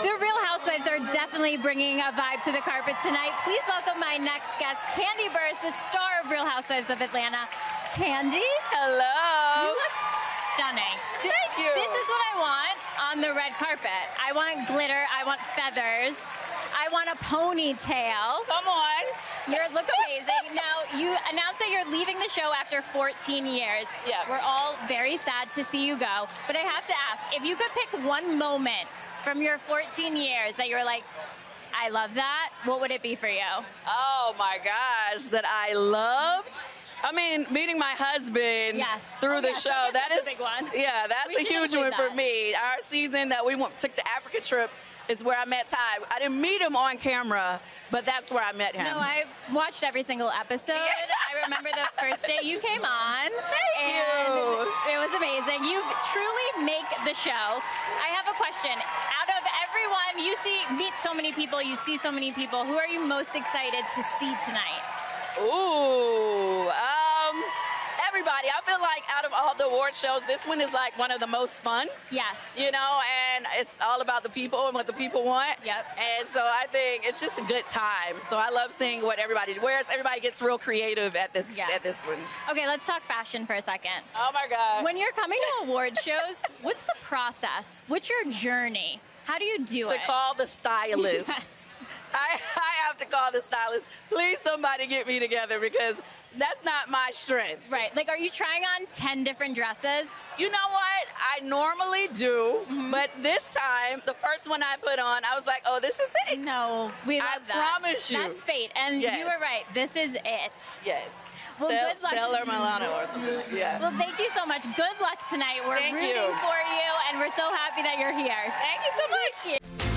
The Real Housewives are definitely bringing a vibe to the carpet tonight. Please welcome my next guest, Kandi Burruss, the star of Real Housewives of Atlanta. Kandi? Hello. You look stunning. Thank you. This is what I want on the red carpet. I want glitter, I want feathers, I want a ponytail. Come on. You look amazing. now, you announced that you're leaving the show after 14 years. Yeah. We're all very sad to see you go. But I have to ask if you could pick one moment from your 14 years that you were like, I love that, what would it be for you? Oh my gosh, that I loved. I mean, meeting my husband Yes. through Oh, the yes, show, that that's is a big one. Yeah, that's We a huge one for me. Our season that we went, took the Africa trip is where I met Ty. I didn't meet him on camera, but that's where I met him. No, I watched every single episode. I remember the first day you came on. Thank and you. Amazing. You truly make the show. I have a question. Out of everyone, you see meet so many people, you see so many people. Who are you most excited to see tonight? Ooh, everybody. I feel like out of all the award shows, this one is like one of the most fun. Yes. You know, and it's all about the people and what the people want. Yep. And so I think it's just a good time. So I love seeing what everybody wears. Everybody gets real creative at this Yes. at this one. Okay, let's talk fashion for a second. Oh my God. When you're coming to award shows, what's the process? What's your journey? How do you do to it? To call the stylist. Yes. I, I have to call the stylist. Please, somebody get me together because that's not my strength. Right. Like, are you trying on 10 different dresses? You know what? I normally do, Mm-hmm. but this time, the first one I put on, I was like, oh, this is it. No, we love I that. promise you. That's fate. And you were right. This is it. Yes. Well, tell, good luck. Tell her Milano or something. Yeah. Well, thank you so much. Good luck tonight. We're Thank rooting you. for you, and we're so happy that you're here. Thank you so much.